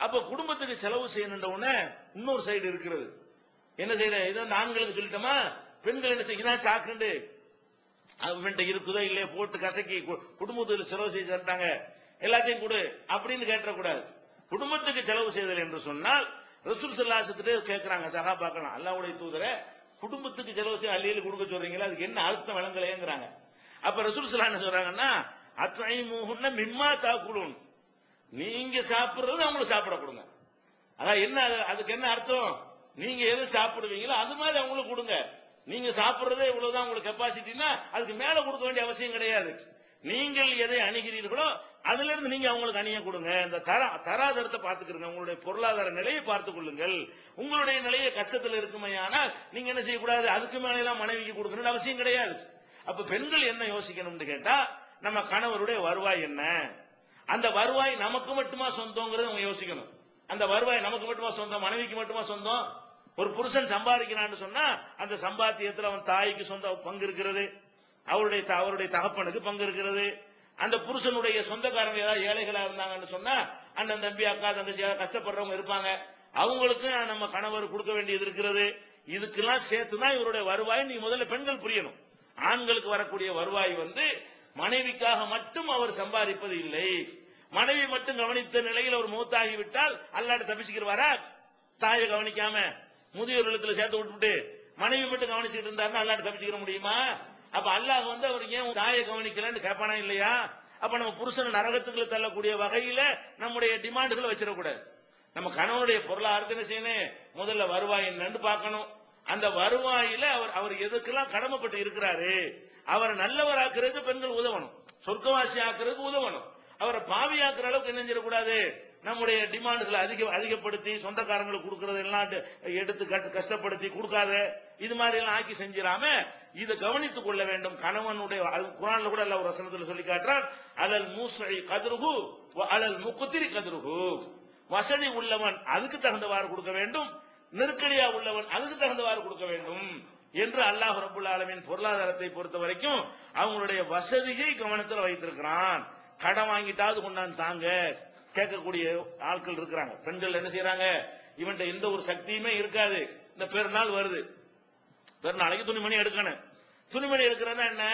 அப்ப குடும்பத்துக்கு செலவு செய்யணுன்ற உடனே இன்னொரு சைடு இருக்கிறது. என்ன செய்யல ஏதோ இந்த ஆண்களுக்கு சொல்லிட்டோமா? பெண்கள் என்ன செய்யணும் சாக்குண்டு. அவன்கிட்ட இருக்குதோ இல்லையோ போட்டு கசக்கி கு- குடும்பத்துக்கு செலவு செய்து தரட்டாங்க. எல்லாத்தையும் கொடு. அப்படின்னு கேட்டக்கூடாது குடும்பத்துக்கு செலவு செய்தல் என்று சொன்னால் ரசூல் சல்லாசத்துட்டு கேட்கிறாங்க சகா பார்க்கலாம் அல்லாவுடைய தூதரை குடும்பத்துக்கு செலவு செய்ய அள்ளியில் கொடுக்க சொல்றீங்களா? அதுக்கு என்ன அர்த்தம் விளங்கலையேங்கிறாங்க. அப்ப ரசூல் சல்லா என்ன சொல்றாங்கன்னா அத்தனை மூகுன்னா மிம்மா தாக்குளும் நீங்க சாப்பிடுறது அவங்களுக்கு சாப்பிட கொடுங்க. அதான் என்ன அதுக்கு என்ன அர்த்தம்? நீங்க எது சாப்பிடுவீங்களோ அது மாதிரி அவங்களுக்கு கொடுங்க. நீங்க சாப்பிடுறதே இவ்வளவுதான் உங்களுக்கு கெப்பாசிட்டினா அதுக்கு மேல கொடுக்க வேண்டிய அவசியம் கிடையாது. நீங்கள் எதை அணுகிறீர்களோ அதுல இருந்து நீங்க அவங்களுக்கு அணிய கொடுங்க. இந்த தரா தராதரத்தை பார்த்துக்கிறங்க உங்களுடைய பொருளாதார நிலையை பார்த்துக் கொள்ளுங்கள். உங்களுடைய நிலையை கஷ்டத்தில் இருக்குமையானால் நீங்க என்ன செய்யக்கூடாது? அதுக்கு மேல எல்லாம் மனைவிக்கு கொடுக்கணும்னு அவசியம் கிடையாது. அப்ப பெண்கள் என்ன யோசிக்கணும்னு கேட்டா நம்ம கணவருடைய வருவாய் என்ன? அந்த வருவாய் நமக்கு மட்டுமா சொந்தங்கிறத அவங்க யோசிக்கணும். அந்த வருவாய் நமக்கு மட்டுமா சொந்தம் மனைவிக்கு மட்டுமா சொந்தம்? ஒரு புருஷன் சம்பாதிக்கிறான்னு சொன்னா அந்த சம்பாத்தியத்தில் அவன் தாய்க்கு சொந்த பங்கு இருக்கிறது அவருடைய த- அவருடைய தகப்பனுக்கு பங்கு இருக்கிறது. அந்த புருஷனுடைய சொந்தக்காரங்க ஏதாவது ஏழைகளா இருந்தாங்கன்னு சொன்னா அண்ணன் தம்பி அக்கா தங்கச்சி கஷ்டப்படுறவங்க இருப்பாங்க. அவங்களுக்கு நம்ம கணவர் கொடுக்க வேண்டியது இருக்கிறது. இதுக்கெல்லாம் சேர்த்துதான் இவருடைய வருவாய். நீ முதல்ல பெண்கள் புரியணும். ஆண்களுக்கு வரக்கூடிய வருவாய் வந்து மனைவிக்காக மட்டும் அவர் சம்பாதிப்பது இல்லை. மனைவி மட்டும் கவனித்த நிலையில் அவர் மூத்தாகி விட்டால் அல்லாட தப்பிச்சுக்கிறவாரா தாயை கவனிக்காம முதியோர் இல்லத்துல சேர்த்து விட்டுவிட்டு மனைவி மட்டும் கவனிச்சுட்டு இருந்தாருன்னா அல்லாட்ட தப்பிச்சுக்கிற முடியுமா? அப்ப அல்லாஹ் வந்து அவர் ஏன் தாயை கவனிக்கலன்னு கேட்பானா இல்லையா? அப்ப நம்ம புருஷனை நரகத்துக்குள்ள தள்ளக்கூடிய வகையில நம்முடைய டிமாண்டுகளை வச்சிடக்கூடாது. நம்ம கணவனுடைய பொருளாதாரத்தை என்ன செய்யணும்? முதல்ல வருவாய் என்னன்னு பார்க்கணும். அந்த வருவாயில அவர் அவர் எதுக்கெல்லாம் கடமைப்பட்டு இருக்கிறாரு? அவரை நல்லவராக்குறதுக்கு பெண்கள் உதவணும். சொர்க்கவாசி ஆக்குறதுக்கு உதவணும். அவரை பாவியாக்குற அளவுக்கு என்ன செய்யக்கூடாது? நம்முடைய டிமாண்டுகளை அதிக அதிகப்படுத்தி சொந்தக்காரங்களுக்கு கொடுக்கறது எல்லாம் எடுத்து கஷ்டப்படுத்தி கொடுக்காத இது மாதிரி எல்லாம் ஆக்கி செஞ்சிடாம இதை கவனித்துக் கொள்ள வேண்டும். கணவனுடைய குரான்ல கூட அல்ல ஒரு வசனத்துல சொல்லி காட்டுறான் அலல் மூசை கதிருகு அலல் முக்குத்திரி கதிருகு வசதி உள்ளவன் அதுக்கு தகுந்தவாறு கொடுக்க வேண்டும். நெருக்கடியா உள்ளவன் அதுக்கு தகுந்தவாறு கொடுக்க வேண்டும். என்று அல்லாஹ் ரபுல் ஆலமின் பொருளாதாரத்தை பொறுத்த வரைக்கும் அவங்களுடைய வசதியை கவனத்தில் வைத்திருக்கிறான். கடன் வாங்கிட்டாவது கொண்டாந்து தாங்க கேட்கக்கூடிய ஆட்கள் இருக்கிறாங்க. பெண்கள் என்ன செய்யறாங்க இவன்ட்ட எந்த ஒரு சக்தியுமே இருக்காது. இந்த பெருநாள் வருது. பெருநாளைக்கு துணிமணி எடுக்கணும். துணிமணி எடுக்கிறதா என்ன?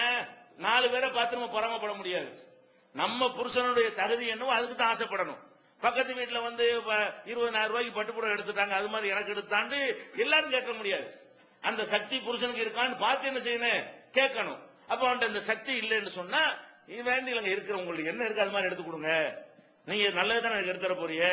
நாலு பேரை பார்த்து நம்ம பொறாமப்பட முடியாது. நம்ம புருஷனுடைய தகுதி என்னவோ அதுக்கு தான் ஆசைப்படணும். பக்கத்து வீட்டுல வந்து இருபதாயிரம் ரூபாய்க்கு பட்டுப்புடம் எடுத்துட்டாங்க. அது மாதிரி எனக்கு எடுத்தாண்டு எல்லாரும் கேட்க முடியாது. அந்த சக்தி புருஷனுக்கு இருக்கான்னு பார்த்து என்ன செய்யணும்? கேட்கணும். அப்ப அவன்கிட்ட அந்த சக்தி இல்லைன்னு சொன்னா இது இருக்கிற உங்களுக்கு என்ன இருக்கு அது மாதிரி எடுத்து கொடுங்க. நீங்க நல்லதுதான் எனக்கு எடுத்துற போறிய?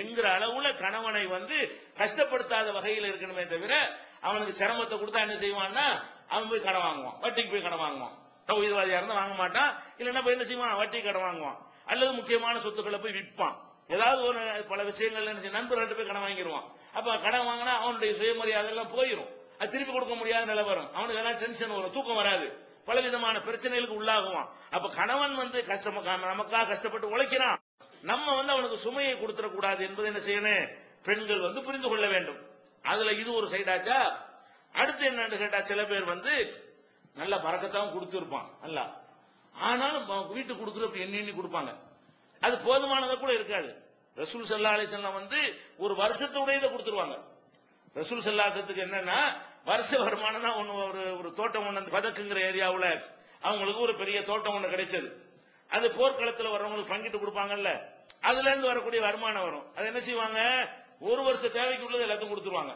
என்கிற அளவுல கணவனை வந்து கஷ்டப்படுத்தாத வகையில் இருக்கணுமே தவிர அவனுக்கு சிரமத்தை கொடுத்தா என்ன செய்வான்னா அவன் போய் கடன் வாங்குவான் வட்டிக்கு போய் கடன் வாங்குவான். உயிர்வாதியா இருந்தா வாங்க மாட்டான் இல்லைன்னா போய் என்ன செய்வான் வட்டி கடன் வாங்குவான். அல்லது முக்கியமான சொத்துக்களை போய் விற்பான். ஏதாவது ஒரு பல விஷயங்கள்ல என்ன செய்ய நண்பர்கள்ட்ட போய் கடன் வாங்கிடுவான் அப்ப கடன் வாங்கினா அவனுடைய சுயமரியாதை எல்லாம் போயிடும் அது திருப்பி கொடுக்க முடியாத நிலை வரும். அவனுக்கு எல்லாம் டென்ஷன் வரும் தூக்கம் வராது. பல விதமான பிரச்சனைகளுக்கு உள்ளாகுவான். அப்ப கணவன் வந்து கஷ்டம் நமக்காக கஷ்டப்பட்டு உழைக்கிறான். நம்ம வந்து அவனுக்கு சுமையை கொடுத்துடக் கூடாது என்பது என்ன செய்யணும்? பெண்கள் வந்து புரிந்து கொள்ள வேண்டும். அதுல இது ஒரு சைடாச்சா அடுத்து என்னன்னு கேட்டா சில பேர் வந்து நல்ல பறக்கத்தான் கொடுத்துருப்பான். அல்ல ஆனாலும் ப- வீட்டுக்கு கொடுக்குறப்ப எண்ணி எண்ணி கொடுப்பாங்க. அது போதுமானதா கூட இருக்காது. ரசூல் சல்லா அலிசல்லாம் வந்து ஒரு வருஷத்துடையதை கொடுத்துருவாங்க. ரசூல் சல்லாசத்துக்கு என்னன்னா வருஷ வருமானம் ஒன்று ஒரு ஒரு தோட்டம் ஒன்று அந்த பதக்குங்கிற ஏரியாவில் அவங்களுக்கு ஒரு பெரிய தோட்டம் ஒன்று கிடைச்சது. அது போர்க்களத்தில் வர்றவங்களுக்கு பங்கிட்டு கொடுப்பாங்கல்ல. அதுல இருந்து வரக்கூடிய வருமானம் வரும். அது என்ன செய்வாங்க? ஒரு வருஷ தேவைக்கு உள்ளது எல்லாத்தையும் கொடுத்துருவாங்க.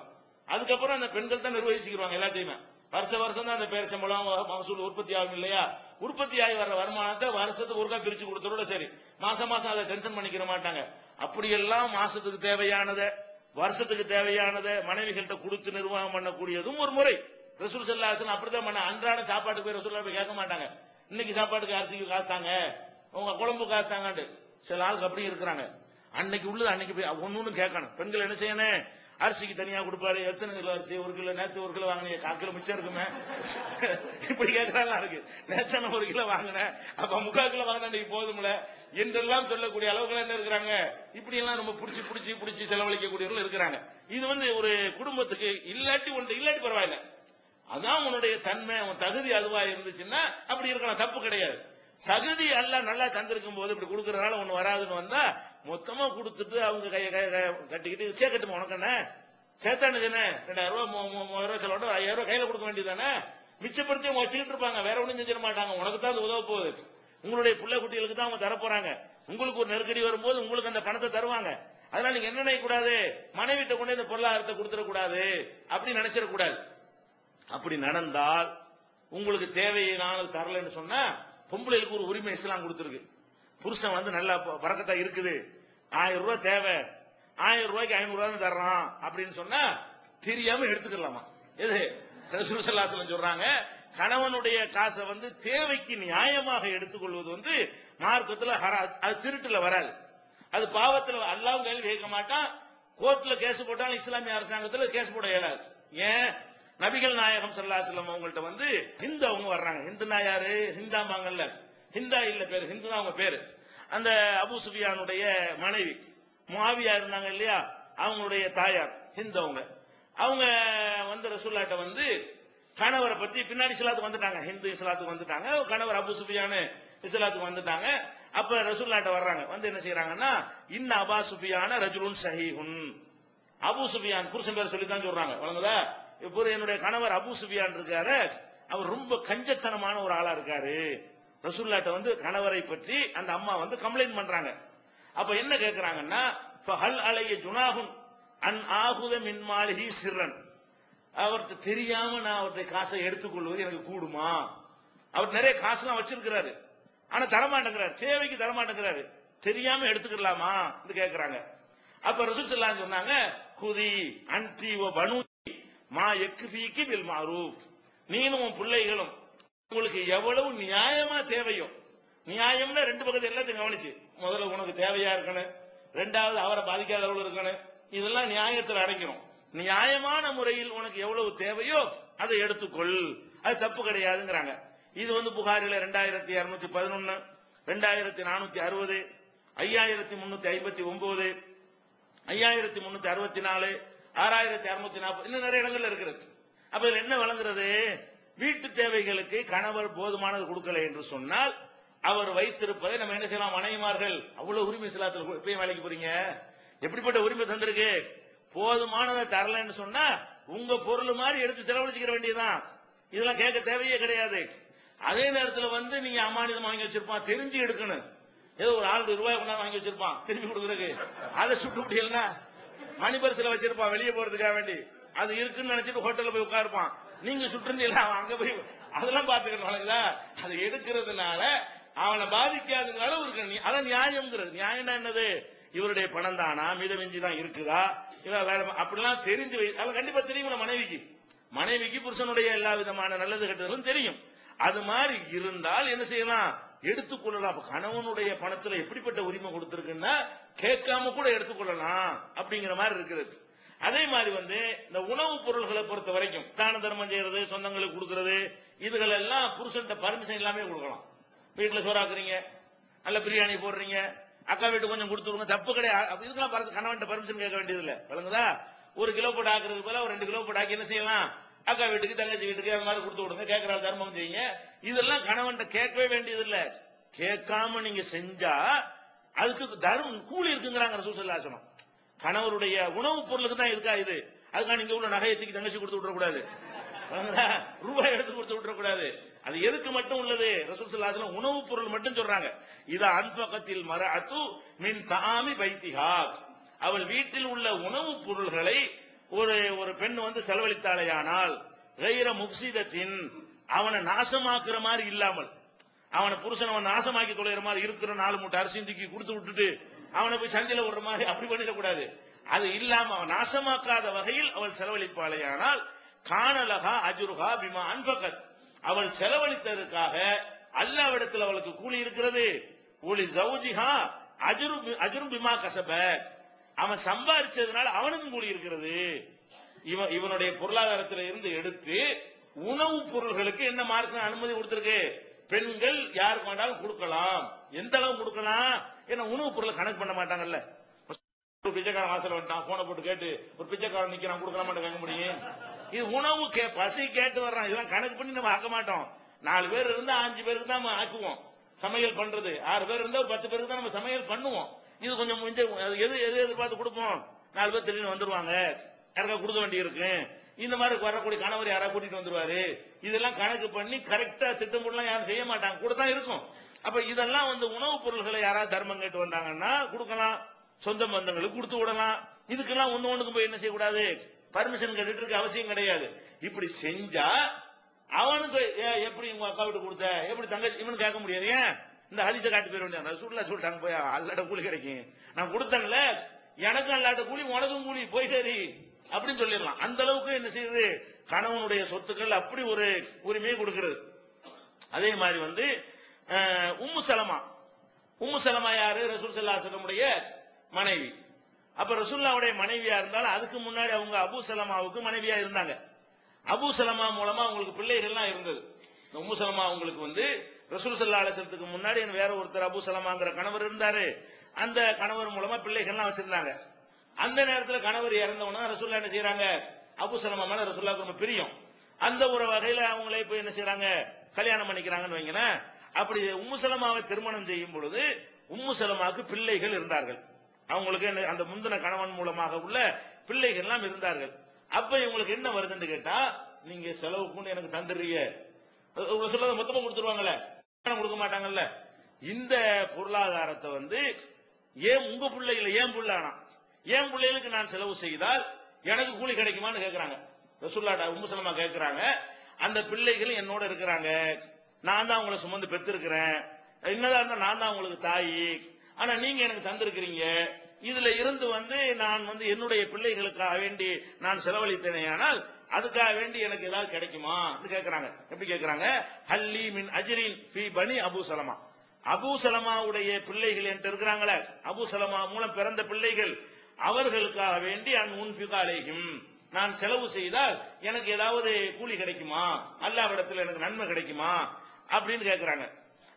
அதுக்கப்புறம் அந்த பெண்கள் தான் நிர்வகிச்சுக்கிறாங்க எல்லாத்தையுமே. வருஷ வருஷம் தான் அந்த பேரச்சம்பளம் மகசூல் உற்பத்தி ஆகும் இல்லையா? உற்பத்தி ஆகி வர்ற வருமானத்தை வருஷத்துக்கு ஒருக்கா பிரிச்சு கொடுத்தரோட சரி. மாசம் மாசம் அதை டென்ஷன் பண்ணிக்கிற மாட்டாங்க. அப்படியெல்லாம் மாசத்துக்கு தேவையானதை வருஷத்துக்கு தேவையானதை மனைவிகள்கிட்ட கொடுத்து நிர்வாகம் பண்ணக்கூடியதும் ஒரு முறை. ரசூல் செல்லாசன் அப்படிதான் பண்ண அன்றாட சாப்பாட்டுக்கு போய் ரசூல்லா போய் கேட்க மாட்டாங்க. இன்னைக்கு சாப்பாட்டுக்கு அரிசிக்கு காசுத்தாங்க உங்க குழம்பு காசுத்தாங்கன்ட்டு சில ஆளுக்கு அப்படி இருக்கிறாங்க. அன்னைக்கு உள்ளது அன்னைக்கு போய் ஒன்னு கேட்கணும். பெண்கள் என்ன செய்யணும்? அரிசிக்கு தனியா கொடுப்பாரு எத்தனை கிலோ அரிசி ஒரு கிலோ நேத்து ஒரு கிலோ வாங்கினீங்க கால் கிலோ மிச்சம் இருக்குமே. இப்படி கேட்கறாங்க இருக்கு. நேத்தான ஒரு கிலோ வாங்கினேன் அப்ப முக்கால் கிலோ வாங்கினா போதும்ல. என்றெல்லாம் சொல்லக்கூடிய அளவுகள் என்ன இருக்கிறாங்க? இப்படி எல்லாம் ரொம்ப பிடிச்சி புடிச்சு பிடிச்சி செலவழிக்கக்கூடியவர்கள் இருக்கிறாங்க. இது வந்து ஒரு குடும்பத்துக்கு இல்லாட்டி ஒன்று இல்லாட்டி பரவாயில்ல. அதான் உன்னுடைய தன்மை உன் தகுதி அதுவா இருந்துச்சுன்னா அப்படி இருக்கலாம் தப்பு கிடையாது. தகுதி எல்லாம் நல்லா தந்திருக்கும் போது இப்படி கொடுக்கறதுனால ஒண்ணு வராதுன்னு வந்தா மொத்தமா கொடுத்துட்டு அவங்க கைய கைய கைய கட்டிக்கிட்டு சேர்க்கட்டுமா உனக்கு என்ன? சேர்த்தானுக்கு என்ன? ரெண்டாயிரம் ரூபாய் மூவாயிரம் ரூபாய் செலவு ஐயாயிரம் ரூபாய் கையில கொடுக்க வேண்டியதானே மிச்சப்படுத்தி அவங்க வச்சுக்கிட்டு இருப்பாங்க. வேற ஒண்ணும் செஞ்சிட மாட்டாங்க. உனக்கு தான் அது உதவ போகுது. உங்களுடைய பிள்ளை குட்டிகளுக்கு தான் அவங்க தரப்போறாங்க உங்களுக்கு ஒரு நெருக்கடி வரும்போது உங்களுக்கு அந்த பணத்தை தருவாங்க. அதனால நீங்க என்ன கூடாது மனைவிட்ட கொண்டு இந்த பொருளாதாரத்தை கொடுத்துடக்கூடாது. அப்படி நினைச்சிடக்கூடாது அப்படி நடந்தால் உங்களுக்கு தேவையை நான் தரலன்னு சொன்னா பொம்பளைகளுக்கு ஒரு உரிமை இஸ்லாம் கொடுத்துருக்கு. புருஷன் வந்து நல்லா வரக்கத்தா இருக்குது. ஆயிரம் ரூபாய் தேவை. ஆயிரம் ரூபாய்க்கு ஐநூறு ரூபாய் தர்றான் அப்படின்னு சொன்னா தெரியாம எடுத்துக்கலாமா? எது? ரசூசல்லாசலம் சொல்றாங்க கணவனுடைய காசை வந்து தேவைக்கு நியாயமாக எடுத்துக்கொள்வது வந்து மார்க்கத்துல ஹரா- அது திருட்டுல வராது. அது பாவத்துல அல்லாவும் கேள்வி கேட்க மாட்டான் கோர்ட்ல கேஸ் போட்டாலும் இஸ்லாமிய அரசாங்கத்துல கேஸ் போட இயலாது. ஏன்? நபிகள் நாயகம் ஸல்லல்லாஹு அலைஹி அவங்கள்ட்ட வந்து ஹிந்து அவங்க வர்றாங்க. ஹிந்துனா யாரு? ஹிந்தாம்பாங்கல்ல ஹிந்தா இல்ல பேரு. ஹிந்து தான் அவங்க பேரு. அந்த அபு சுஃபியானுடைய மனைவி மாவியா இருந்தாங்க இல்லையா? அவங்களுடைய தாயார் ஹிந்து அவங்க. அவங்க வந்து ரசூல்லாட்ட வந்து கணவரை பத்தி பின்னாடி இஸ்லாத்துக்கு வந்துட்டாங்க. ஹிந்து இஸ்லாத்துக்கு வந்துட்டாங்க. கணவர் அபு சுஃபியானு இஸ்லாத்துக்கு வந்துட்டாங்க. அப்ப ரசூல்லாட்ட வர்றாங்க. வந்து என்ன செய்யறாங்கன்னா இன்ன அபா சுஃபியான ரஜுலுன் சஹீஹுன். அபு சுஃபியான் புருஷன் பேர் சொல்லி தான் சொல்றாங்க. வழங்குதா? இப்போ என்னுடைய கணவர் அபு சுபியான் இருக்காரு. அவர் ரொம்ப கஞ்சத்தனமான ஒரு ஆளா இருக்காரு. ரசூல்லாட்ட வந்து கணவரை பற்றி அந்த அம்மா வந்து கம்ப்ளைண்ட் பண்றாங்க. அப்ப என்ன கேட்கிறாங்கன்னா ஹல் அலைய ஜுனாகும் அன் ஆகுத மின்மாளிகி சிறன் அவர்கிட்ட தெரியாம நான் அவருடைய காசை எடுத்துக்கொள்வது எனக்கு கூடுமா? அவர் நிறைய காசுலாம் வச்சிருக்கிறாரு. ஆனா தரமாட்டேங்கிறாரு. தேவைக்கு தரமாட்டேங்கிறாரு. தெரியாம எடுத்துக்கலாமா? கேட்கிறாங்க அப்ப ரசூல் சொன்னாங்க குதி அன்டி ஓ பனு மா எக்ஃபீக்கு பில் மாரூஃப் நீனும் உன் பிள்ளைகளும் உங்களுக்கு எவ்வளவு நியாயமா தேவையோ நியாயம்னா ரெண்டு பக்கத்து எல்லாத்தையும் கவனிச்சு. முதல்ல உனக்கு தேவையா இருக்கணும் ரெண்டாவது அவரை பாதிக்காத அளவு இருக்கணும் இதெல்லாம் நியாயத்தில் அடங்கிடும் நியாயமான முறையில் உனக்கு எவ்வளவு தேவையோ அதை எடுத்துக்கொள். அது தப்பு கிடையாதுங்கிறாங்க. இது வந்து புகாரில ரெண்டாயிரத்தி இருநூத்தி பதினொன்னு ரெண்டாயிரத்தி நானூத்தி அறுபது ஐயாயிரத்தி முன்னூத்தி ஐம்பத்தி ஒன்பது ஐயாயிரத்தி முன்னூத்தி அறுபத்தி நாலு ஆறாயிரத்தி அறுநூத்தி நாற்பது இன்னும் நிறைய இடங்கள்ல இருக்கிறது அப்ப இதுல என்ன வழங்குறது வீட்டு தேவைகளுக்கு கணவர் போதுமானது கொடுக்கல என்று சொன்னால் அவர் வைத்திருப்பதை நம்ம என்ன செய்யலாம் மனைவிமார்கள் அவ்வளவு உரிமை சிலாத்துல இப்பயும் வேலைக்கு போறீங்க? எப்படிப்பட்ட உரிமை தந்திருக்கு? போதுமானதை தரலன்னு சொன்னா உங்க பொருள் மாதிரி எடுத்து செலவழிச்சுக்கிற வேண்டியதுதான். இதெல்லாம் கேட்க தேவையே கிடையாது. அதே நேரத்துல வந்து நீங்க அமானிதம் வாங்கி வச்சிருப்பான் தெரிஞ்சு எடுக்கணும். ஏதோ ஒரு ஆள் ரூபாய் கொண்டாந்து வாங்கி வச்சிருப்பான் திரும்பி கொடுக்குறதுக்கு. அதை சுட்டு விட்டீங்கன்னா மணி பரிசுல வச்சிருப்பான் வெளியே போறதுக்காக வேண்டி. அது இருக்குன்னு நினைச்சிட்டு ஹோட்டல்ல போய் உட்காருப்பான். நீங்க சுட்டிருந்தீங்களா அவன் அங்க போய் அதெல்லாம் பாத்துக்கிறனாலதா அதை எடுக்கிறதுனால அவனை பாதிக்காதுனால ஒரு அதான் நியாயம்ங்கிறது. நியாயம்னா என்னது? இவருடைய பணம் தானா? மிதமிஞ்சி தான் இருக்குதா? இவன் வேற அப்படிலாம் தெரிஞ்சு வை கண்டிப்பா தெரியும்ல மனைவிக்கு. மனைவிக்கு புருஷனுடைய எல்லா விதமான நல்லது கெட்டதும் தெரியும். அது மாதிரி இருந்தால் என்ன செய்யலாம்? எடுத்துக்கொள்ளலாம். அப்ப கணவனுடைய பணத்துல எப்படிப்பட்ட உரிமை கொடுத்திருக்குன்னா கேட்காம கூட எடுத்துக்கொள்ளலாம் அப்படிங்கிற மாதிரி இருக்கிறது அதே மாதிரி வந்து இந்த உணவுப் பொருள்களை பொறுத்த வரைக்கும் தான தர்மம் செய்யறது சொந்தங்களுக்கு கொடுக்கறது இதுகள் எல்லாம் புருஷன்ட்ட பர்மிஷன் இல்லாம கொடுக்கலாம். வீட்டுல சோறாக்குறீங்க நல்ல பிரியாணி போடுறீங்க அக்கா வீட்டுக்கு கொஞ்சம் கொடுத்துருங்க தப்பு கிடையாது. இதுக்கெல்லாம் பரசு கணவன்ட்ட பர்மிஷன் கேட்க வேண்டியது இல்ல விளங்குதா? ஒரு கிலோ போட்டு ஆக்குறதுக்கு பதிலா ஒரு ரெண்டு கிலோ போட்டு ஆக்கி என்ன செய்யலாம்? அக்கா வீட்டுக்கு தங்கச்சி வீட்டுக்கு அது மாதிரி கொடுத்து விடுங்க கேட்கற தர்மம் செய்யுங்க. இதெல்லாம் கணவன் கேட்கவே வேண்டியது இல்ல கேட்காம நீங்க செஞ்சா அதுக்கு தர்மம் கூலி இருக்குங்கிறாங்க ரசூசல்லாசனம் கணவருடைய உணவுப் பொருளுக்கு தான் இதுக்கா இது. அதுக்காக நீங்க உள்ள நகையை தூக்கி தங்கச்சி கொடுத்து விடக்கூடாது ரூபாய் எடுத்து கொடுத்து விட்டுற கூடாது அது எதுக்கு மட்டும் உள்ளது? ரசூல் ஸல்லல்லாஹு உணவுப் பொருள் மட்டும் சொல்றாங்க. இது அன்பகத்தில் மரஅத்து மின் தாமி பைத்திகா அவள் வீட்டில் உள்ள உணவுப் பொருள்களை ஒரு ஒரு பெண் வந்து செலவழித்தாலேயானால் கைர முப்சிதத்தின் அவனை நாசமாக்குற மாதிரி இல்லாமல் அவனை புருஷன் அவன் நாசமாக்கி தொலைகிற மாதிரி இருக்கிற நாலு மூட்டை அரிசியும் தூக்கி கொடுத்து விட்டுட்டு அவனை போய் சந்தையில விடுற மாதிரி அப்படி பண்ணிடக்கூடாது. அது இல்லாம அவன் நாசமாக்காத வகையில் அவள் செலவழிப்பாளையானால் காணலகா அஜுருகா பிமா அன்பகத். அவள் செலவழித்ததற்காக அல்லாவிடத்தில் அவளுக்கு கூலி இருக்கிறது. கூலி ஜவுஜிஹா அஜுரு அஜுரும் பிமா கசப. அவன் சம்பாதிச்சதுனால அவனுக்கும் கூலி இருக்கிறது. இவன் இவனுடைய பொருளாதாரத்தில இருந்து எடுத்து உணவுப் பொருள்களுக்கு என்ன மார்க்கம் அனுமதி கொடுத்திருக்கு? பெண்கள் யாருக்கு வேண்டாலும் கொடுக்கலாம். எந்த அளவு கொடுக்கலாம்? ஏன்னா உணவுப் பொருளை கணக்கு பண்ண மாட்டாங்கல்ல. ஒரு பிச்சைக்காரன் வாசல் வந்துட்டான். போனை போட்டு கேட்டு ஒரு பிச்சைக்காரன் நிக்கிறான் கொடுக்கலாமான்னு கேட்க முடியும். இது உணவு கே- பசி கேட்டு வர்றான். இதெல்லாம் கணக்கு பண்ணி நம்ம ஆக்க மாட்டோம். நாலு பேர் இருந்தா அஞ்சு பேருக்கு தான் நம்ம ஆக்குவோம். சமையல் பண்றது. ஆறு பேர் இருந்தா பத்து பேருக்கு தான் நம்ம சமையல் பண்ணுவோம். இது கொஞ்சம் மிஞ்ச அது எது எது எதிர்பார்த்து கொடுப்போம். நாலு பேர் திடீர்னு வந்துருவாங்க. யாருக்கா கொடுக்க வேண்டி இருக்கு இந்த மாதிரி வரக்கூடிய கணவர் யாரா கூட்டிட்டு வந்துருவாரு? இதெல்லாம் கணக்கு பண்ணி கரெக்டா திட்டமிடலாம் யாரும் செய்ய மாட்டாங்க. கூட தான் இருக்கும். அப்ப இதெல்லாம் வந்து உணவுப் பொருள்களை யாராவது தர்மம் கேட்டு வந்தாங்கன்னா கொடுக்கலாம். சொந்த பந்தங்களுக்கு கொடுத்து விடலாம். இதுக்கெல்லாம் ஒண்ணு ஒண்ணுக்கு போய் என்ன செய்யக்கூடாது? பர்மிஷன் கேட்டுட்டு இருக்க அவசியம் கிடையாது. இப்படி செஞ்சா அவனுக்கு ஏ, எப்படி உங்க அக்கா வீட்டு கொடுத்த? எப்படி தங்கச்சி இவனு கேட்க முடியாது ஏன்? இந்த ஹரிச காட்டு போயிட வேண்டிய சுற்றுலா சொல்லிட்டாங்க போய்? அல்லாட்ட கூலி கிடைக்கும். நான் கொடுத்தேன்ல. எனக்கும் அல்லாட்ட கூலி உனக்கும் கூலி. போய் சரி. அப்படின்னு சொல்லிடலாம். அந்த அளவுக்கு என்ன செய்யுது? கணவனுடைய சொத்துக்கள் அப்படி ஒரு உரிமையை கொடுக்கிறது. அதே மாதிரி வந்து அஹ், உம்மு சலமா. உம்மு சலமா யாரு? ரசூல் சல்லாசலமுடைய மனைவி. அப்ப ரசூல்லாவுடைய மனைவியா இருந்தாலும் அதுக்கு முன்னாடி அவங்க அபு சலமாவுக்கு மனைவியா இருந்தாங்க. அபு சலமா மூலமா அவங்களுக்கு பிள்ளைகள்லாம் இருந்தது. உம்மு சலமா அவங்களுக்கு வந்து ரசூல் சல்லா அலிசத்துக்கு முன்னாடி வேற ஒருத்தர் அபு சலமாங்கிற கணவர் இருந்தாரு. அந்த கணவர் மூலமா பிள்ளைகள்லாம் வச்சிருந்தாங்க. அந்த நேரத்தில் கணவர் இறந்தவனா ரசூல்லா என்ன செய்யறாங்க அபு சலமா மேல ரசூல்லாவுக்கு ரொம்ப பிரியம். அந்த ஒரு வகையில அவங்களே போய் என்ன செய்யறாங்க கல்யாணம் பண்ணிக்கிறாங்கன்னு வைங்கன்னா அப்படி உம்முசலமாவை திருமணம் செய்யும் பொழுது உம்முசலமாவுக்கு பிள்ளைகள் இருந்தார்கள். அவங்களுக்கு என்ன- அந்த முந்தின கணவன் மூலமாக உள்ள பிள்ளைகள் எல்லாம் இருந்தார்கள். அப்ப இவங்களுக்கு என்ன வருதுன்னு கேட்டா நீங்க செலவுக்குன்னு எனக்கு தந்துடுறீங்க. ஒரு சொல்றத மொத்தமா கொடுத்துருவாங்களே. கொடுக்க மாட்டாங்கல்ல. இந்த பொருளாதாரத்தை வந்து ஏன் உங்க பிள்ளைகள ஏன் புள்ளானா ஏன் பிள்ளைகளுக்கு நான் செலவு செய்தால் எனக்கு கூலி கிடைக்குமான்னு கேட்கிறாங்க ரசூல்லாட்ட உம்மு கேக்குறாங்க. அந்த பிள்ளைகளும் என்னோட இருக்கிறாங்க. நான் தான் அவங்கள சுமந்து பெற்றிருக்கிறேன் என்னதான் இருந்தா நான் தான் உங்களுக்கு தாயி. ஆனா நீங்க எனக்கு தந்திருக்கிறீங்க. இதுல இருந்து வந்து நான் வந்து என்னுடைய பிள்ளைகளுக்காக வேண்டி நான் செலவழித்தேனே. ஆனால் அதுக்காக வேண்டி எனக்கு ஏதாவது கிடைக்குமா? கேட்கிறாங்க எப்படி கேட்கிறாங்க ஹல்லி மின் அஜரின் பி பனி அபு சலமா. அபு சலமாவுடைய பிள்ளைகள் என்று இருக்கிறாங்களே. அபு சலமா மூலம் பிறந்த பிள்ளைகள். அவர்களுக்காக வேண்டி அன் உன்பிகாலேகும் நான் செலவு செய்தால் எனக்கு ஏதாவது கூலி கிடைக்குமா? அல்லாவிடத்தில் எனக்கு நன்மை கிடைக்குமா? அப்படின்னு கேட்கிறாங்க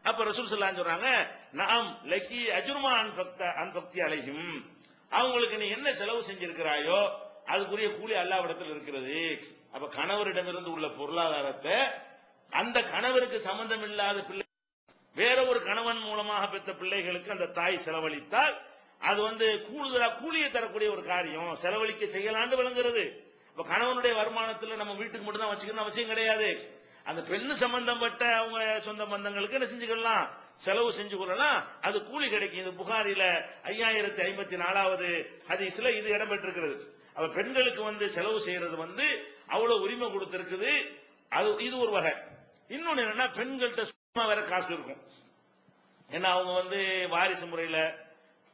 அப்ப ரசூல் ஸல்லல்லாஹு சொல்றாங்க நாம் லக்கி அஜுர்மா அன்பக்த அன்பக்தி அலையும் அவங்களுக்கு நீ என்ன செலவு செஞ்சிருக்கிறாயோ அதுக்குரிய கூலி அல்லாவிடத்தில் இருக்கிறது. அப்ப கணவரிடமிருந்து உள்ள பொருளாதாரத்தை அந்த கணவருக்கு சம்பந்தம் இல்லாத பிள்ளை வேற ஒரு கணவன் மூலமாக பெற்ற பிள்ளைகளுக்கு அந்த தாய் செலவழித்தால் அது வந்து கூடுதலா கூலியை தரக்கூடிய ஒரு காரியம். செலவழிக்க செய்யலாண்டு விளங்குறது. இப்ப கணவனுடைய வருமானத்துல நம்ம வீட்டுக்கு மட்டும் தான் வச்சுக்கணும் அவசியம் கிடையாது. அந்த பெண்ணு சம்பந்தப்பட்ட அவங்க சொந்த பந்தங்களுக்கு என்ன செஞ்சுக்கலாம்? செலவு செஞ்சு கொள்ளலாம். அது கூலி கிடைக்கும். இது புகாரில ஐயாயிரத்தி ஐம்பத்தி நாலாவது ஹதீஸ்ல இது இடம்பெற்றிருக்கிறது. அப்ப பெண்களுக்கு வந்து செலவு செய்யறது வந்து அவ்வளவு உரிமை கொடுத்திருக்குது. அது இது ஒரு வகை. இன்னொன்னு என்னன்னா பெண்கள்கிட்ட சும்மா வேற காசு இருக்கும். ஏன்னா அவங்க வந்து வாரிசு முறையில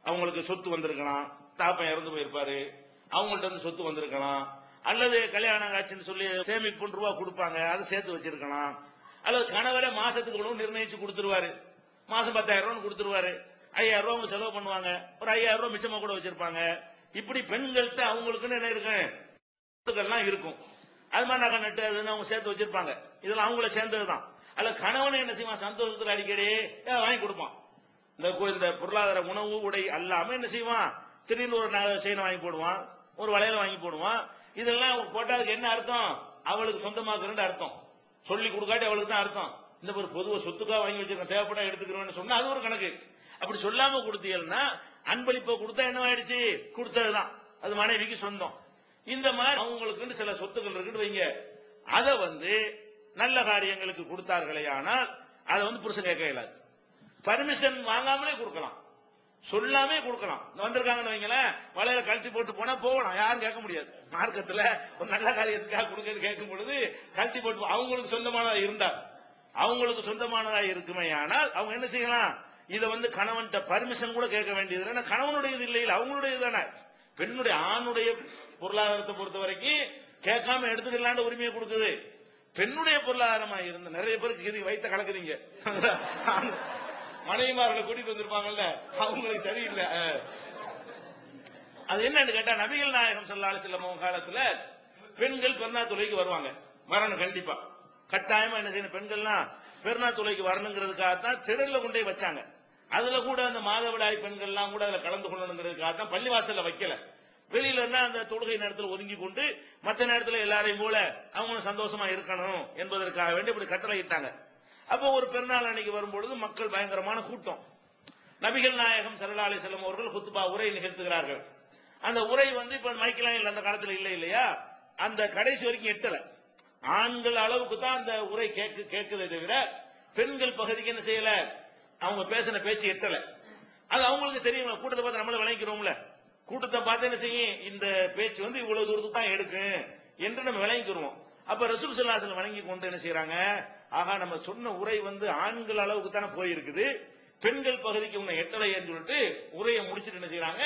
அவங்களுக்கு சொத்து வந்திருக்கலாம். தாப்பன் இறந்து போயிருப்பாரு. அவங்கள்ட்ட வந்து சொத்து வந்திருக்கலாம். அல்லது கல்யாணம் ஆச்சுன்னு சொல்லி சேமிப்பு ரூபா கொடுப்பாங்க. அதை சேர்த்து வச்சிருக்கலாம். அல்லது கணவரை மாசத்துக்கு இவ்வளவு நிர்ணயிச்சு கொடுத்துருவாரு. மாசம் பத்தாயிரம் ரூபான்னு கொடுத்துருவாரு. ஐயாயிரம் ரூபா அவங்க செலவு பண்ணுவாங்க. ஒரு ஐயாயிரம் ரூபாய் மிச்சமா கூட வச்சிருப்பாங்க. இப்படி பெண்கள்கிட்ட அவங்களுக்குன்னு என்ன இருக்கு? சொத்துக்கள்லாம் இருக்கும். அது மாதிரி நகை நட்டு அதுன்னு அவங்க சேர்த்து வச்சிருப்பாங்க. இதெல்லாம் அவங்கள சேர்ந்ததுதான். அல்ல கணவனை என்ன செய்வான்? சந்தோஷத்துல அடிக்கடி வாங்கி கொடுப்பான். இந்த இந்த பொருளாதார உணவு உடை அல்லாம என்ன செய்வான்? திடீர்னு ஒரு நகை செயினை வாங்கி போடுவான். ஒரு வளையல வாங்கி போடுவான். இதெல்லாம் போட்டா அதுக்கு என்ன அர்த்தம்? அவளுக்கு சொந்தமாக்குறேன்னு அர்த்தம். சொல்லி கொடுக்காட்டி அவளுக்கு தான் அர்த்தம். இந்த ஒரு பொதுவை சொத்துக்கா வாங்கி வச்சிருக்கேன் தேவைப்பட்டா எடுத்துக்கிறேன்னு சொன்னா அது ஒரு கணக்கு. அப்படி சொல்லாம கொடுத்தீங்கன்னா அன்பளிப்பை கொடுத்தா என்ன ஆயிடுச்சு? கொடுத்ததுதான். அது மனைவிக்கு சொந்தம். இந்த மாதிரி அவங்களுக்கு சில சொத்துக்கள் இருக்குன்னு வைங்க. அதை வந்து நல்ல காரியங்களுக்கு கொடுத்தார்களே ஆனால் அதை வந்து புருஷன் கேட்க இயலாது பர்மிஷன் வாங்காமலே கொடுக்கலாம். சொல்லாமே கொடுக்கலாம். வந்திருக்காங்கன்னு வைங்களேன் வலையில கழட்டி போட்டு போனா போகலாம். யாரும் கேட்க முடியாது. மார்க்கத்துல ஒரு நல்ல காரியத்துக்காக கொடுக்கறது கேட்கும் பொழுது கழட்டி போட்டு அவங்களுக்கு சொந்தமானதா இருந்தா அவங்களுக்கு சொந்தமானதா இருக்குமே ஆனால் அவங்க என்ன செய்யலாம்? இத வந்து கணவன்கிட்ட பர்மிஷன் கூட கேட்க வேண்டியது இல்லை. ஏன்னா கணவனுடையது இல்லை அவங்களுடைய அவங்களுடையது தானே பெண்ணுடைய ஆணுடைய பொருளாதாரத்தை பொறுத்த வரைக்கும் கேட்காம எடுத்துக்கலான்னு உரிமையை கொடுக்குது. பெண்ணுடைய பொருளாதாரமா இருந்த நிறைய பேருக்கு இது வைத்த கலக்குறீங்க. மனைவிமார்களை கூட்டிட்டு வந்திருப்பாங்கல்ல அவங்களுக்கு சரியில்லை. அஹ். அது என்னன்னு கேட்டா நபிகள் நாயகம் ஸல்லல்லாஹு செல்லம் காலத்துல பெண்கள் பெருநா தொலைக்கு வருவாங்க. வரணும் கண்டிப்பா. கட்டாயமா என்ன செய்யணும் பெண்கள்லாம் பெருநா துளைக்கு வரணுங்கிறதுக்காக தான் திடல்ல கொண்டே வச்சாங்க. அதுல கூட அந்த மாதவிடாய் பெண்கள்லாம் கூட அதுல கலந்து கொள்ளணுங்கிறதுக்காக தான் பள்ளிவாசல்ல வைக்கல. வெளியில இருந்தா அந்த தொழுகை நேரத்தில் ஒதுங்கி கொண்டு மத்த நேரத்துல எல்லாரையும் போல அவங்களும் சந்தோஷமா இருக்கணும் என்பதற்காக வேண்டி இப்படி கட்டளை இட்டாங்க அப்போ ஒரு பெருநாள் அன்னைக்கு வரும்பொழுது மக்கள் பயங்கரமான கூட்டம். நபிகள் நாயகம் சல்லா அலி செல்லம் அவர்கள் குத்துபா உரை நிகழ்த்துகிறார்கள். அந்த உரை வந்து இப்ப மைக்கெல்லாம் அந்த காலத்துல இல்லை இல்லையா? அந்த கடைசி வரைக்கும் எட்டல. ஆண்கள் அளவுக்கு தான் அந்த உரை கேட்கு கேட்குதே தவிர பெண்கள் பகுதிக்கு என்ன செய்யல? அவங்க பேசின பேச்சு எட்டல. அது அவங்களுக்கு தெரியும் கூட்டத்தை பார்த்து நம்மள விளங்கிக்கிறோம்ல. கூட்டத்தை பார்த்து என்ன செய்யும்? இந்த பேச்சு வந்து இவ்வளவு தூரத்துக்கு தான் எடுக்கும் என்று நம்ம விளங்கிக்கிறோம். அப்ப ரசூல் சல்லாசன் வழங்கி கொண்டு என்ன செய்யறாங்க ஆகா நம்ம சொன்ன உரை வந்து ஆண்கள் அளவுக்கு தானே போயிருக்குது. பெண்கள் பகுதிக்கு உன்னை எட்டலைன்னு சொல்லிட்டு உரையை முடிச்சிட்டு என்ன செய்யறாங்க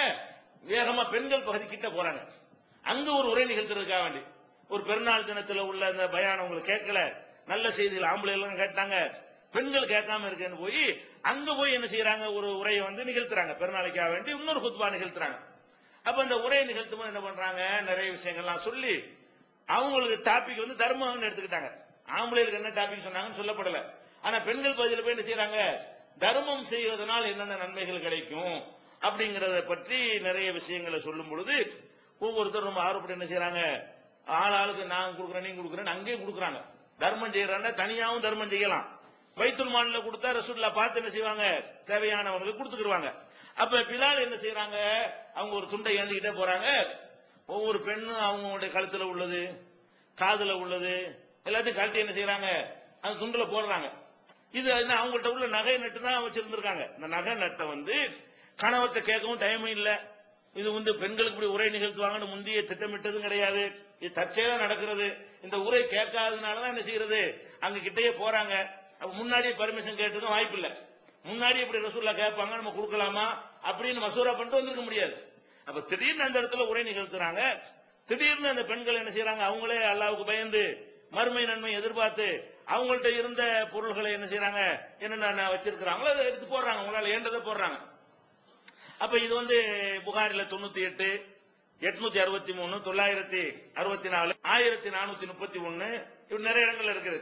வேகமா பெண்கள் பகுதி கிட்ட போறாங்க. அங்க ஒரு உரை நிகழ்த்துறதுக்காக வேண்டி. ஒரு பெருநாள் தினத்துல உள்ள அந்த பயானம் உங்களுக்கு கேட்கல. நல்ல செய்திகள் ஆம்பளை எல்லாம் கேட்டாங்க. பெண்கள் கேட்காம இருக்கேன்னு போய் அங்க போய் என்ன செய்யறாங்க ஒரு உரையை வந்து நிகழ்த்துறாங்க. பெருநாளைக்காக வேண்டி இன்னொரு குத்பா நிகழ்த்துறாங்க. அப்ப அந்த உரையை நிகழ்த்தும் போது என்ன பண்றாங்க? நிறைய விஷயங்கள்லாம் சொல்லி அவங்களுக்கு டாபிக் வந்து தர்மம்னு எடுத்துக்கிட்டாங்க. ஆம்பளைகளுக்கு என்ன டாபிக் சொன்னாங்கன்னு சொல்லப்படல. ஆனா பெண்கள் பகுதியில் போய் என்ன செய்யறாங்க தர்மம் செய்வதனால் என்னென்ன நன்மைகள் கிடைக்கும் அப்படிங்கறத பற்றி நிறைய விஷயங்களை சொல்லும் பொழுது ஒவ்வொருத்தரும் ரொம்ப ஆர்வப்பட்டு என்ன செய்யறாங்க ஆள் ஆளுக்கு நான் கொடுக்குறேன் நீங்க கொடுக்குறேன் அங்கேயும் கொடுக்குறாங்க. தர்மம் செய்யறாங்க தனியாவும் தர்மம் செய்யலாம். வைத்துல் மாநில கொடுத்தா ரசூல்லா பார்த்து என்ன செய்வாங்க? தேவையானவங்களுக்கு கொடுத்துக்கிருவாங்க. அப்ப பிலால் என்ன செய்யறாங்க அவங்க ஒரு துண்டை ஏந்திக்கிட்டே போறாங்க. ஒவ்வொரு பெண்ணும் அவங்களுடைய கழுத்துல உள்ளது காதுல உள்ளது எல்லாத்தையும் கழட்டி என்ன செய்யறாங்க அந்த துண்டுல போடுறாங்க. இது என்ன அவங்கள்ட்ட உள்ள நகை நட்டு தான் வச்சிருந்திருக்காங்க. இந்த நகை நட்டை வந்து கணவர்கிட்ட கேட்கவும் டைமும் இல்ல. இது வந்து பெண்களுக்கு இப்படி உரை நிகழ்த்துவாங்கன்னு முந்தைய திட்டமிட்டதும் கிடையாது. இது தற்செயலா நடக்கிறது. இந்த உரை கேட்காததுனாலதான் என்ன செய்யறது? அங்க கிட்டயே போறாங்க. அப்ப முன்னாடியே பர்மிஷன் கேட்டுக்கும் வாய்ப்பு இல்ல முன்னாடி இப்படி ரசூல்லா கேட்பாங்க நம்ம கொடுக்கலாமா? அப்படின்னு மசூரா பண்ணிட்டு வந்திருக்க முடியாது. அப்ப திடீர்னு அந்த இடத்துல உரை நிகழ்த்துறாங்க. திடீர்னு அந்த பெண்கள் என்ன செய்யறாங்க அவங்களே அல்லாவுக்கு பயந்து மறுமை நன்மை எதிர்பார்த்து அவங்கள்ட்ட இருந்த பொருள்களை என்ன செய்யறாங்க என்னென்ன வச்சிருக்கிறாங்களோ அதை எடுத்து போடுறாங்க. உங்களால ஏண்டதை போடுறாங்க? அப்ப இது வந்து புகாரில தொண்ணூத்தி எட்டு எட்நூத்தி அறுபத்தி மூணு தொள்ளாயிரத்தி அறுபத்தி நாலு ஆயிரத்தி நானூத்தி முப்பத்தி ஒன்னு இப்படி நிறைய இடங்கள்ல இருக்குது.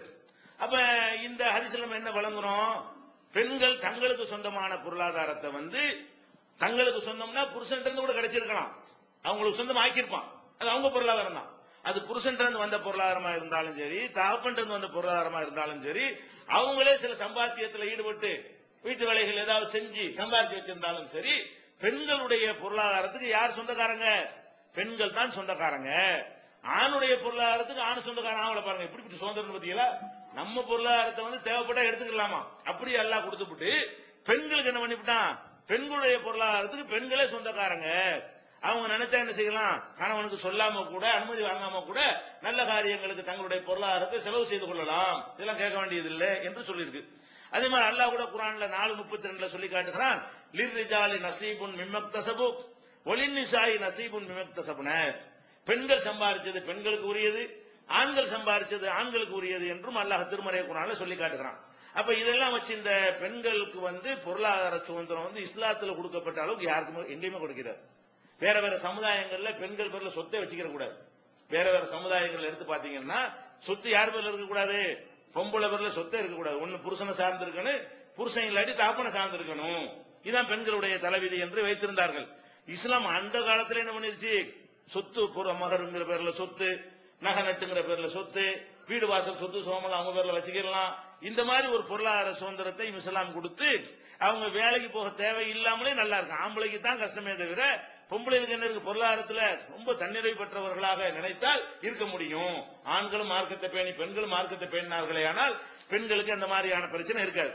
அப்ப இந்த ஹரிசில் நம்ம என்ன வழங்குறோம்? பெண்கள் தங்களுக்கு சொந்தமான பொருளாதாரத்தை வந்து தங்களுக்கு சொந்தம்னா புருஷன் இருந்து கூட கிடைச்சிருக்கலாம். அவங்களுக்கு சொந்தம் ஆக்கியிருப்பான். அது அவங்க பொருளாதாரம் தான். அது புருஷன் இருந்து வந்த பொருளாதாரமா இருந்தாலும் சரி தகப்பன் இருந்து வந்த பொருளாதாரமா இருந்தாலும் சரி அவங்களே சில சம்பாத்தியத்துல ஈடுபட்டு வீட்டு வேலைகள் ஏதாவது செஞ்சு சம்பாதிச்சு வச்சிருந்தாலும் சரி பெண்களுடைய பொருளாதாரத்துக்கு யார் சொந்தக்காரங்க? பெண்கள் தான் சொந்தக்காரங்க. ஆணுடைய பொருளாதாரத்துக்கு ஆண் சொந்தக்காரன் ஆவல பாருங்க. இப்படி இப்படி சுதந்திரம் பத்தியெல்லாம் நம்ம பொருளாதாரத்தை வந்து தேவைப்பட்டா எடுத்துக்கலாமா? அப்படி எல்லாம் கொடுத்துப்புட்டு பெண்களுக்கு என்ன பண்ணிவிட்டான் பெண்களுடைய பொருளாதாரத்துக்கு பெண்களே சொந்தக்காரங்க. அவங்க நினைச்சா என்ன செய்யலாம்? கணவனுக்கு சொல்லாம கூட அனுமதி வாங்காம கூட நல்ல காரியங்களுக்கு தங்களுடைய பொருளாதாரத்தை செலவு செய்து கொள்ளலாம். இதெல்லாம் கேட்க வேண்டியது இல்லை என்று சொல்லியிருக்கு. அதே மாதிரி அல்லாஹ் கூட குரான்ல நாலு முப்பத்தி ரெண்டுல சொல்லி காட்டுகிறான் லிர்ரிஜாலி நசீபுன் மிம்மக்தசபு ஒலின்னிசாயி நசீபுன் மிம்மக்தசபுன. பெண்கள் சம்பாதிச்சது பெண்களுக்கு உரியது ஆண்கள் சம்பாதிச்சது ஆண்களுக்கு உரியது என்றும் அல்லாஹ் திருமறை குரான்ல சொல்லி காட்டுகிறான். அப்ப இதெல்லாம் வச்சு இந்த பெண்களுக்கு வந்து பொருளாதார சுதந்திரம் வந்து இஸ்லாத்துல கொடுக்கப்பட்ட அளவுக்கு யாருக்குமே எங்கேயுமே கொடுக்கிறார் வேற வேற சமுதாயங்கள்ல பெண்கள் பேர்ல சொத்தை வச்சுக்கிற கூடாது. வேற வேற சமுதாயங்கள்ல எடுத்து பாத்தீங்கன்னா சொத்து யார் பேர்ல இருக்கக்கூடாது பொம்பளை பேர்ல சொத்தை இருக்கக்கூடாது ஒண்ணு புருஷனை சார்ந்திருக்கணும் புருஷன் இல்லாட்டி தாப்பனை சார்ந்து இருக்கணும் இதான் பெண்களுடைய தலைவிதி என்று வைத்திருந்தார்கள். இஸ்லாம் அந்த காலத்துல என்ன பண்ணிருச்சு? சொத்து புற மகருங்கிற பேர்ல சொத்து நகை நட்டுங்கிற பேர்ல சொத்து வீடு வாசல் சொத்து சோமலம் அவங்க பேர்ல வச்சுக்கலாம் இந்த மாதிரி ஒரு பொருளாதார சுதந்திரத்தை இஸ்லாம் கொடுத்து அவங்க வேலைக்கு போக தேவை இல்லாமலே நல்லா இருக்கும் ஆம்பளைக்கு தான் கஷ்டமே தவிர பொம்பளைகளுக்கு என்ன இருக்கு? பொருளாதாரத்துல ரொம்ப தன்னிறை பெற்றவர்களாக நினைத்தால் இருக்க முடியும். ஆண்களும் மார்க்கத்தை பேணி பெண்களும் மார்க்கத்தை பேணினார்களே ஆனால் பெண்களுக்கு அந்த மாதிரியான பிரச்சனை இருக்காது.